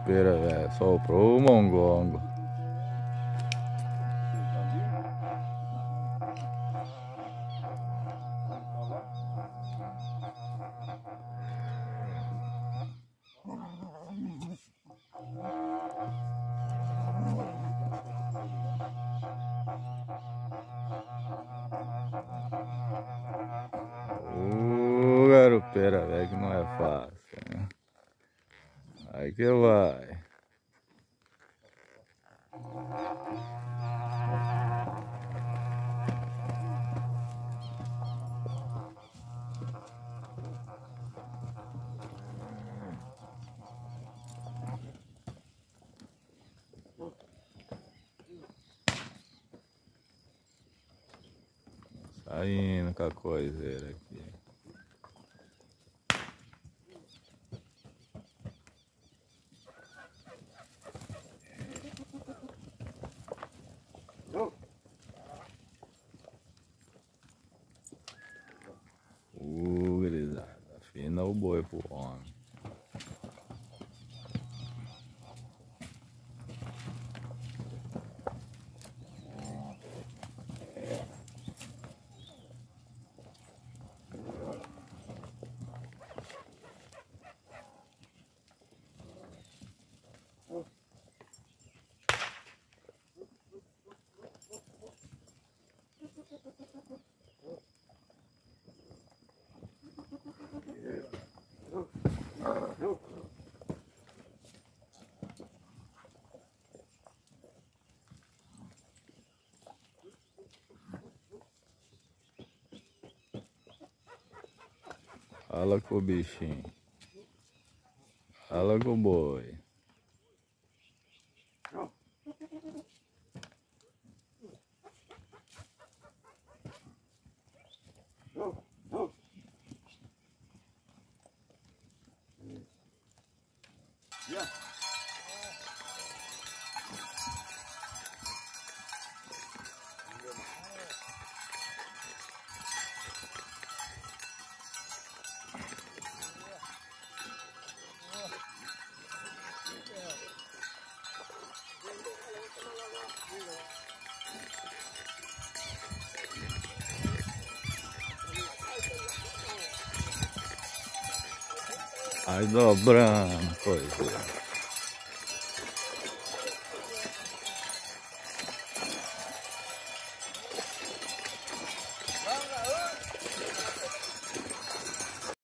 garupeira, velho. Soprou o mongongo. Ô, garupeira, velho, que não é fácil, que vai. Saindo com a coiseira aqui. Afina o boi pro homem. Fala com o bichinho. Fala com o boi. Aí dobrando coisa.